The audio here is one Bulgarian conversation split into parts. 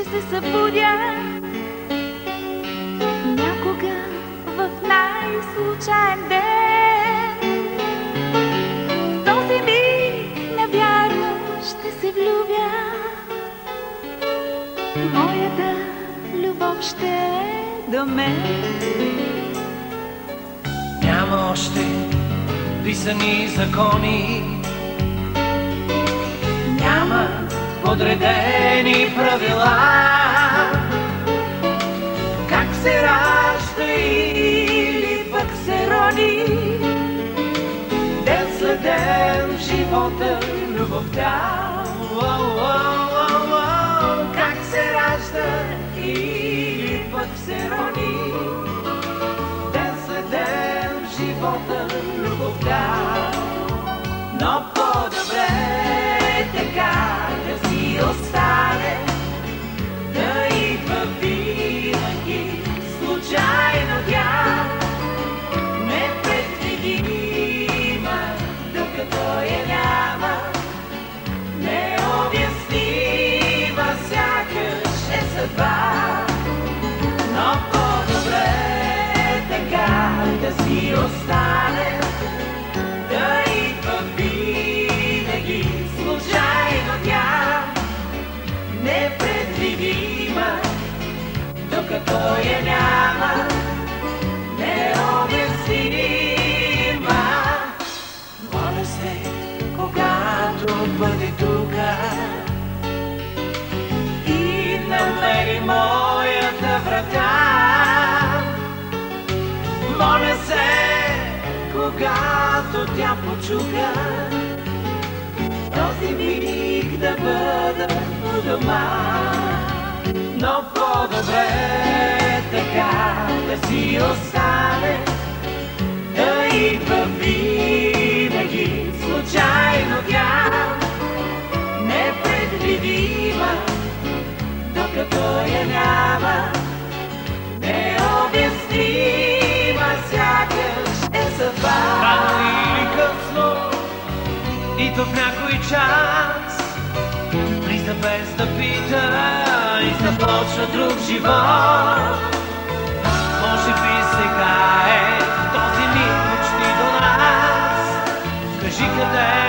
ще се събудя някога в най-случайен ден. В този миг навярно ще се влюбя. Моята любов ще е до мен. Няма още писани закони, подредени правила. Как се ражда или пък се роди, ден след ден в живота любовта. Как се ражда или пък се роди, ден след ден в живота си остане, да идва винаги случайно тя, непредвидима, докато я няма, необяснима. Моля се, когато бъде тука. И намери моята когато тя почука, този миг да бъда у дома. Но по-добре така да си остане, да идва винаги случайно тя, непредвидима, докато я няма, и то в някой час, влиза без да пита и започва друг живот. Може би сега е този миг почти до нас. Кажи къде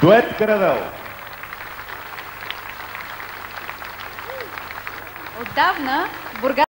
Дует Каравел. Отдавна Бургас